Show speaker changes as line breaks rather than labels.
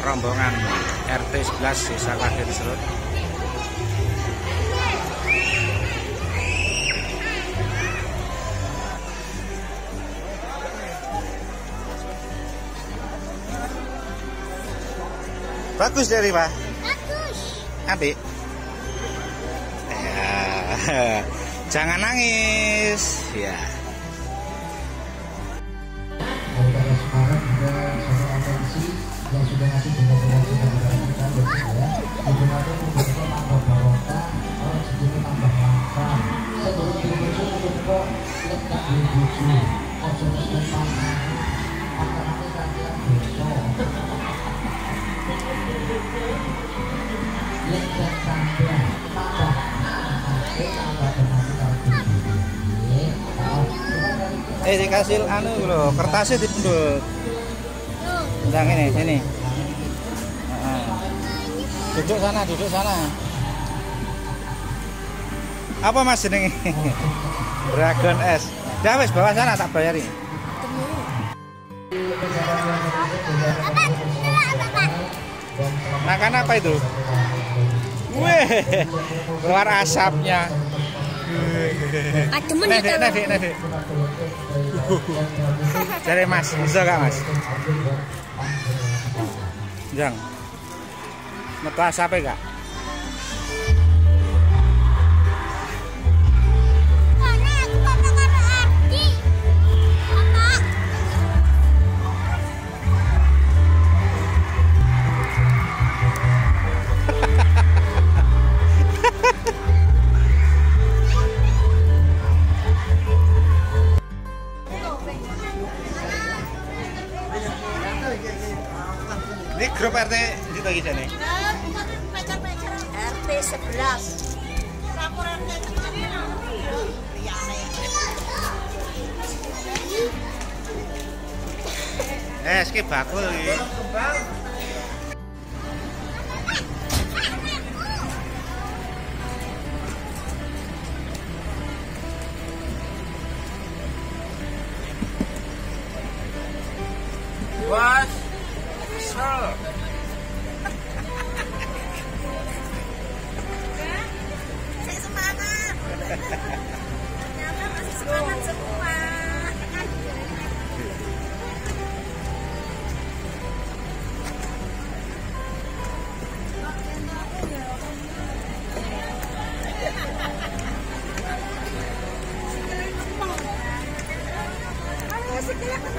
rombongan RT 11 Desa Kladen Serut Bagus dari Pak.
Bagus.
Apik. Ya. Jangan nangis. Ya. Eh dikasih anu lho, kertasnya dipendut. Yang ini, sini. Heeh. Duduk sana, duduk sana. Apa Mas jenenge? Dragon S. Dah wis bawa sana tak bayarin. Makan apa itu? Wih, keluar asapnya.
Ademen
Nek, Dek, nek, Dek, nek, Dek. Cari Mas, bisa gak Mas? Jang. Metu asapnya gak? Ini grup RT di bagi sini.
RT 11.
Eh, skip bakul iki. Was Sir.
Saya semangat. Ternyata masih semangat semua. Masih kelihatan